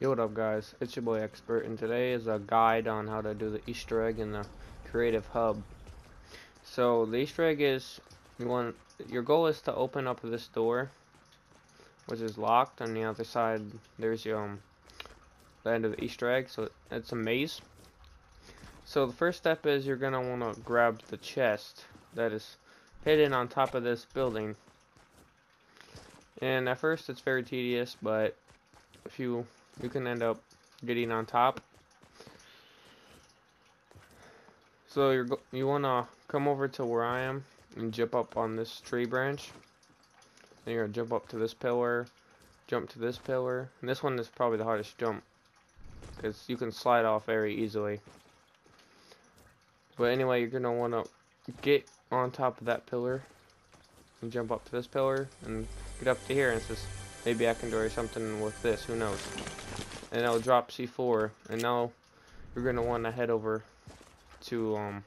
Yo, what up guys, it's your boy Xpert, and today is a guide on how to do the Easter egg in the Creative Hub. So, the Easter egg is, you want, your goal is to open up this door, which is locked, on the other side there's your, um, the end of the Easter egg, so it's a maze. So the first step is you're going to want to grab the chest that is hidden on top of this building. And at first it's very tedious, but if you you can end up getting on top. So you're you wanna come over to where I am and jump up on this tree branch. Then you're gonna jump up to this pillar, jump to this pillar, and this one is probably the hardest jump because you can slide off very easily. But anyway, you're gonna wanna get on top of that pillar and jump up to this pillar and get up to here and says maybe I can do something with this, who knows and I'll drop C4 and now you're gonna want to head over to um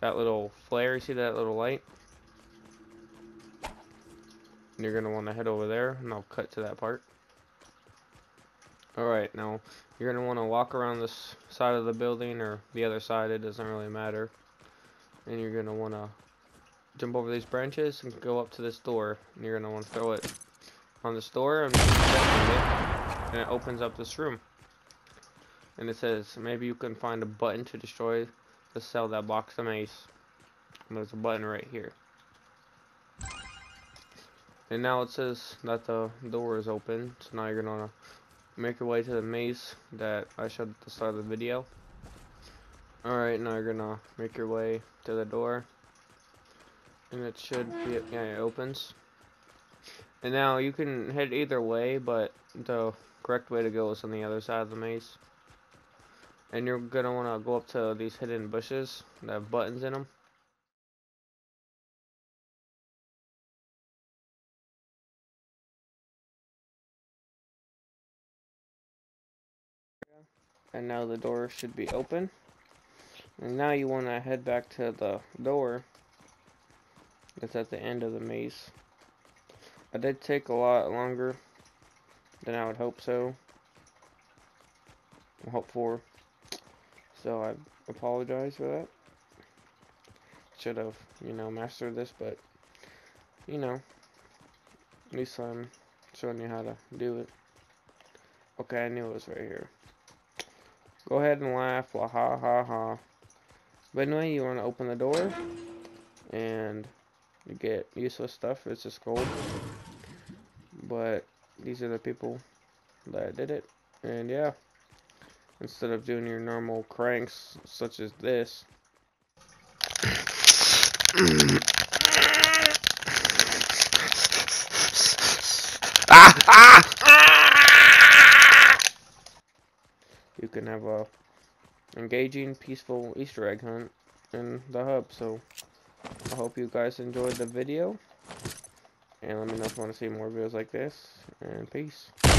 that little flare you see that little light? And you're gonna want to head over there and I'll cut to that part. Alright now you're gonna want to walk around this side of the building or the other side it doesn't really matter. And you're gonna want to jump over these branches and go up to this door and you're gonna want to throw it on this door and and it opens up this room. And it says, maybe you can find a button to destroy the cell that blocks the maze. And there's a button right here. And now it says that the door is open, so now you're gonna make your way to the maze that I showed at the start of the video. Alright, now you're gonna make your way to the door. And it should be, yeah, it opens. And now you can head either way, but the correct way to go is on the other side of the maze. And you're want to go up to these hidden bushes that have buttons in them. And now the door should be open. And now you want to head back to the door that's at the end of the maze. I did take a lot longer than I would hope so. Hope for. So I apologize for that. Should have, you know, mastered this, but you know, at least I'm showing you how to do it. Okay, I knew it was right here. Go ahead and laugh, la ha ha ha. But anyway, you want to open the door, and you get useless stuff. It's just gold. But these are the people that did it. And yeah, instead of doing your normal cranks such as this, you can have a engaging, peaceful Easter egg hunt in the hub. So I hope you guys enjoyed the video. And let me know if you want to see more videos like this. And peace.